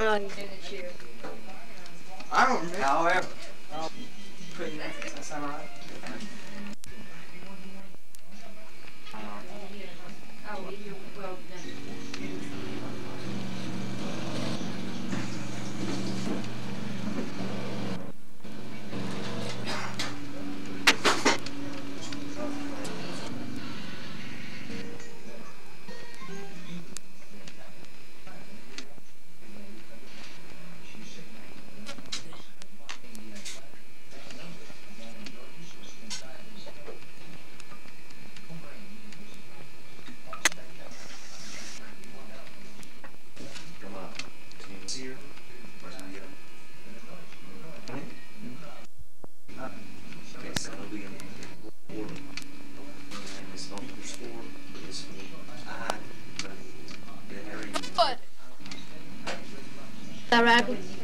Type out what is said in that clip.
I don't remember. However. That rabbit.